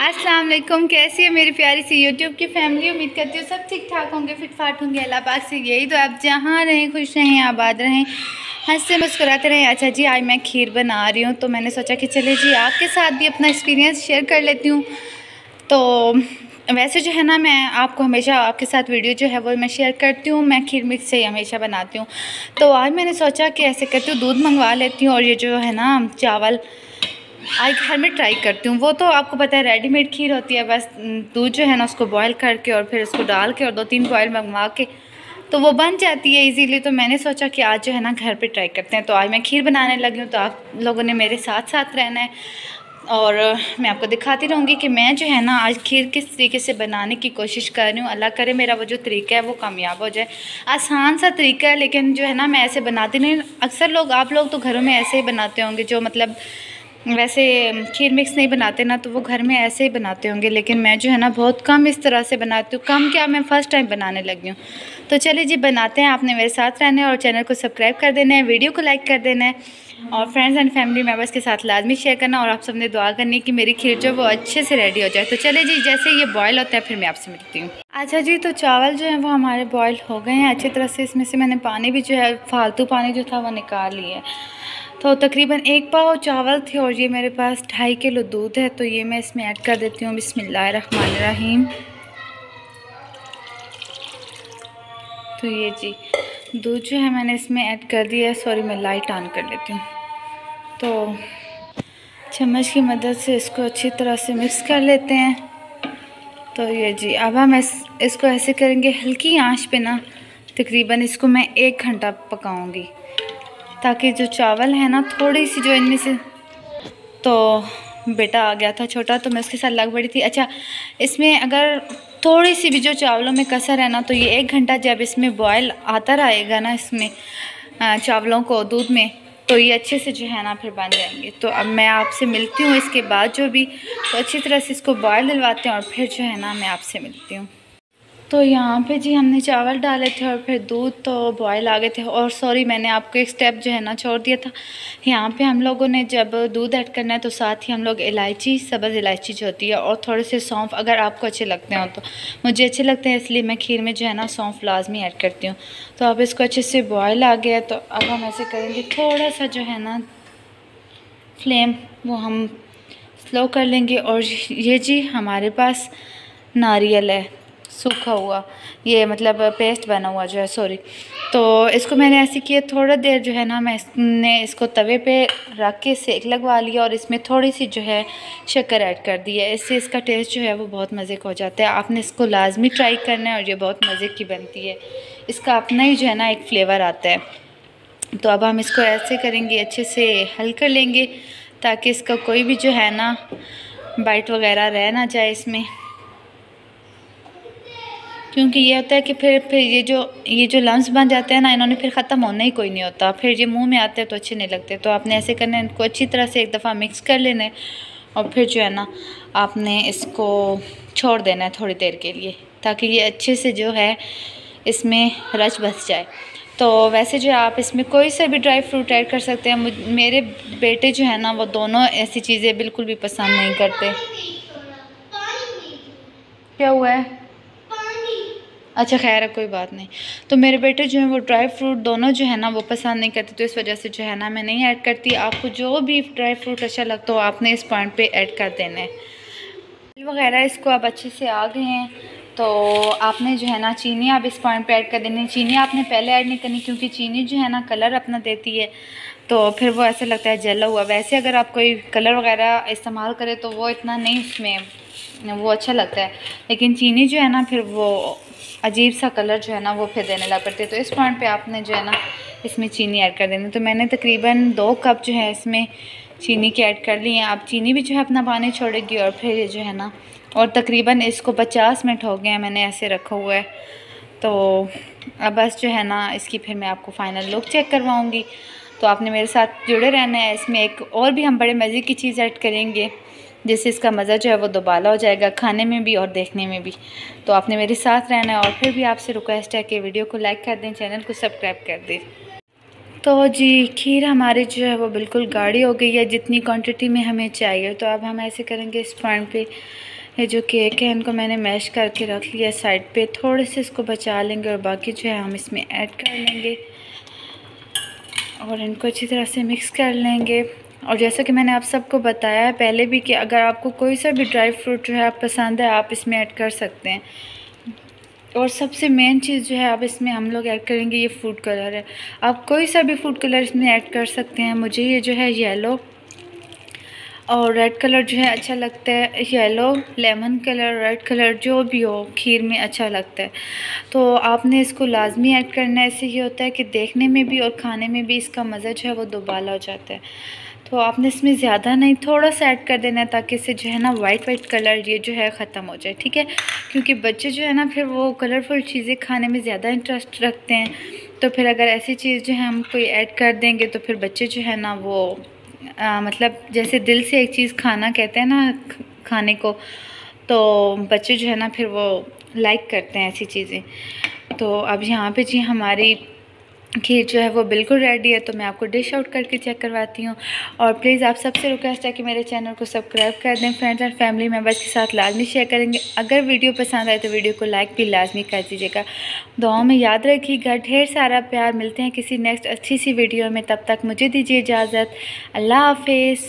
अस्सलाम वालेकुम, कैसी है मेरी प्यारी सी यूट्यूब की फैमिली उम्मीद करती हूँ सब ठीक ठाक होंगे फिट फाट होंगे, अल्लाह पाक से यही तो आप जहाँ रहें, खुश रहें, आबाद रहें, हँसते मुस्कुराते रहें। अच्छा जी, आज मैं खीर बना रही हूँ तो मैंने सोचा कि चले जी, आपके साथ भी अपना एक्सपीरियंस शेयर कर लेती हूँ। तो वैसे जो है ना, मैं आपको हमेशा, आपके साथ वीडियो जो है, वो मैं शेयर करती हूँ, मैं खीर मिक्स से ही हमेशा बनाती हूँ। तो आज मैंने सोचा कि ऐसे करती हूँ, दूध मंगवा लेती हूँ, और ये जो है ना, चावल आज घर में ट्राई करती हूँ। वो तो आपको पता है, रेडीमेड खीर होती है, बस दूध जो है ना, उसको बॉयल करके और फिर उसको डाल के और दो तीन बॉयल मंगवा के तो वो बन जाती है इजीली तो मैंने सोचा कि आज जो है ना, घर पे ट्राई करते हैं। तो आज मैं खीर बनाने लगी हूँ तो आप लोगों ने मेरे साथ साथ रहना है। और, मैं आपको दिखाती रहूँगी कि मैं जो है ना, आज खीर किस तरीके से बनाने की कोशिश कर रही हूँ। अल्लाह करे मेरा वो जो तरीका है, वो कामयाब हो जाए। आसान सा तरीका है, लेकिन जो है ना, मैं ऐसे बनाती नहीं अक्सर लोग, आप लोग तो घरों में ऐसे ही बनाते होंगे, जो मतलब वैसे खीर मिक्स नहीं बनाते ना तो वो घर में ऐसे ही बनाते होंगे। लेकिन मैं जो है ना, बहुत कम इस तरह से बनाती हूँ। कम क्या, मैं फ़र्स्ट टाइम बनाने लगी हूँ। तो चलिए जी, बनाते हैं। आपने मेरे साथ रहना है और चैनल को सब्सक्राइब कर देना है, वीडियो को लाइक कर देना है और फ्रेंड्स एंड फैमिली मेंबर्स के साथ लाजमी शेयर करना और आप सबने दुआ करनी है कि मेरी खीर जो वो अच्छे से रेडी हो जाए। तो चले जी, जैसे ये बॉयल होता है, फिर मैं आपसे मिलती हूँ। अच्छा जी तो चावल जो है वो हमारे बॉयल हो गए हैं। अच्छी तरह से इसमें से मैंने पानी भी जो है, फालतू पानी जो था वो निकाल लिया है तो तकरीबन एक पाव चावल थे और ये मेरे पास ढाई किलो दूध है तो ये मैं इसमें ऐड कर देती हूँ। बिस्मिल्लाहिर्रहमानिर्रहीम। तो ये जी दूध जो है मैंने इसमें ऐड कर दिया है। सॉरी मैं लाइट ऑन कर लेती हूँ। तो चम्मच की मदद से इसको अच्छी तरह से मिक्स कर लेते हैं। तो ये जी अब हम इस, इसको ऐसे करेंगे हल्की आँच पे ना। तकरीबन इसको मैं एक घंटा पकाऊँगी। ताकि जो चावल है ना, थोड़ी सी जो इनमें से तो बेटा आ गया था छोटा तो मैं उसके साथ लग पड़ी थी। अच्छा इसमें अगर थोड़ी सी भी जो चावलों में कसर है ना तो ये एक घंटा जब इसमें बॉयल आता रहेगा ना, इसमें चावलों को दूध में तो ये अच्छे से जो है ना फिर बन जाएँगे। तो अब मैं आपसे मिलती हूँ इसके बाद जो भी तो अच्छी तरह से इसको बॉयल दिलवाते हैं और फिर जो है ना मैं आपसे मिलती हूँ। तो यहाँ पे जी हमने चावल डाले थे और फिर दूध तो बॉयल आ गए थे। और सॉरी मैंने आपको एक स्टेप जो है ना छोड़ दिया था। यहाँ पे हम लोगों ने जब दूध ऐड करना है तो साथ ही हम लोग इलायची, सब्ज़ इलायची जो होती है और थोड़े से सौंफ, अगर आपको अच्छे लगते हो तो। मुझे अच्छे लगते हैं, इसलिए मैं खीर में जो है ना सौंफ लाजमी ऐड करती हूँ। तो अब इसको अच्छे से बॉयल आ गया तो अब हम ऐसे करेंगे, थोड़ा सा जो है ना फ्लेम वो हम स्लो कर लेंगे। और ये जी हमारे पास नारियल है। सूखा हुआ, ये मतलब पेस्ट बना हुआ जो है सॉरी तो इसको मैंने ऐसे किया, थोड़ा देर जो है ना मैंने इसको तवे पे रख के सेक लगवा लिया और इसमें थोड़ी सी जो है शक्कर ऐड कर दी है। इससे इसका टेस्ट जो है, वो बहुत मज़े का हो जाता है। आपने इसको लाजमी ट्राई करना है और ये बहुत मज़े की बनती है। इसका अपना ही जो है ना, एक फ्लेवर आता है। तो अब हम इसको ऐसे करेंगे, अच्छे से हल कर लेंगे, ताकि इसका कोई भी जो है ना बाइट वगैरह रह ना जाए इसमें। क्योंकि ये होता है कि फिर फिर ये जो ये जो लम्स बन जाते हैं ना, इन्होंने फिर ख़त्म होना ही कोई नहीं होता। फिर ये मुँह में आते हैं तो अच्छे नहीं लगते। तो आपने ऐसे करना है, इनको अच्छी तरह से एक दफ़ा मिक्स कर लेना है और फिर जो है ना, आपने इसको छोड़ देना है थोड़ी देर के लिए, ताकि ये अच्छे से जो है इसमें रच बस जाए। तो वैसे जो आप इसमें कोई सा भी ड्राई फ्रूट ऐड कर सकते हैं। मेरे बेटे जो है ना, वो दोनों ऐसी चीज़ें बिल्कुल भी पसंद नहीं करते। क्या हुआ है? अच्छा खैर है कोई बात नहीं। तो मेरे बेटे जो है, वो ड्राई फ्रूट दोनों जो है ना, वो पसंद नहीं करते तो इस वजह से जो है ना, मैं नहीं ऐड करती। आपको जो भी ड्राई फ्रूट अच्छा लगता हो, आपने इस पॉइंट पे ऐड कर देना है। वगैरह, इसको अब अच्छे से आ गए हैं। तो आपने जो है ना, चीनी आप इस पॉइंट पे ऐड कर देनी चीनी आपने पहले ऐड नहीं करनी, क्योंकि चीनी जो है ना, कलर अपना देती है। तो फिर वो ऐसा लगता है जला हुआ। वैसे अगर आप कोई कलर वगैरह इस्तेमाल करें तो वो इतना नहीं, उसमें वो अच्छा लगता है। लेकिन चीनी जो है ना, फिर वो अजीब सा कलर जो है ना वो फिर देने लग पड़ते तो इस पॉइंट पे आपने जो है ना इसमें चीनी ऐड कर देनी। तो मैंने तकरीबन दो कप जो है इसमें चीनी के ऐड कर ली है। अब चीनी भी जो है अपना पानी छोड़ेगी और फिर ये जो है ना और तकरीबन इसको पचास मिनट हो गए हैं मैंने ऐसे रखा हुआ है। तो अब बस जो है ना इसकी फिर मैं आपको फ़ाइनल लुक चेक करवाऊँगी। तो आपने मेरे साथ जुड़े रहना है। इसमें एक और भी हम बड़े मज़े की चीज़ ऐड करेंगे। जिससे इसका मज़ा जो है वो दोबाला हो जाएगा, खाने में भी और देखने में भी। तो आपने मेरे साथ रहना है और फिर भी आपसे रिक्वेस्ट है कि वीडियो को लाइक कर दें, चैनल को सब्सक्राइब कर दें। तो जी, खीर हमारी जो है वो बिल्कुल गाढ़ी हो गई है, जितनी क्वांटिटी में हमें चाहिए। तो अब हम ऐसे करेंगे इस पॉइंट पे, ये जो केक है, इनको मैंने मैश करके रख लिया साइड पे। थोड़े से इसको बचा लेंगे और बाकी जो है हम इसमें ऐड कर लेंगे। और इनको अच्छी तरह से मिक्स कर लेंगे। और जैसा कि मैंने आप सबको बताया है पहले भी कि अगर आपको कोई सा भी ड्राई फ्रूट जो है आप पसंद है, आप इसमें ऐड कर सकते हैं। और सबसे मेन चीज़ जो है आप इसमें हम लोग ऐड करेंगे ये फ़ूड कलर है। आप कोई सा भी फ़ूड कलर इसमें ऐड कर सकते हैं। मुझे ये जो है येलो और रेड कलर जो है अच्छा लगता है yellow lemon colour red colour जो भी हो, खीर में अच्छा लगता है। तो आपने इसको लाजमी ऐड करना है। ऐसे ही होता है कि देखने में भी और खाने में भी इसका मज़ा जो है वो दोबाला हो जाता है। तो आपने इसमें ज़्यादा नहीं, थोड़ा सा ऐड कर देना है ताकि इससे जो है ना वाइट वाइट कलर ये जो है ख़त्म हो जाए, ठीक है? क्योंकि बच्चे जो है ना फिर वो कलरफुल चीज़ें खाने में ज़्यादा इंटरेस्ट रखते हैं। तो फिर अगर ऐसी चीज़ जो है हम कोई ऐड कर देंगे तो फिर बच्चे जो है ना वो आ, मतलब जैसे दिल से एक चीज़ खाना कहते हैं ना खाने को तो बच्चे जो है ना फिर वो लाइक करते हैं ऐसी चीज़ें। तो अब यहाँ पे जी हमारी खीर जो है वो बिल्कुल रेडी है तो मैं आपको डिश आउट करके चेक करवाती हूँ। और प्लीज़ आप सबसे रिक्वेस्ट है कि मेरे चैनल को सब्सक्राइब कर दें फ्रेंड्स एंड फैमिली मेंबर्स के साथ लाजमी शेयर करेंगे। अगर वीडियो पसंद आए तो वीडियो को लाइक भी लाजमी कर दीजिएगा। दुआओं में याद रखिएगा। ढेर सारा प्यार। मिलते हैं किसी नेक्स्ट अच्छी सी वीडियो में। तब तक मुझे दीजिए इजाज़त। अल्लाह हाफिज़।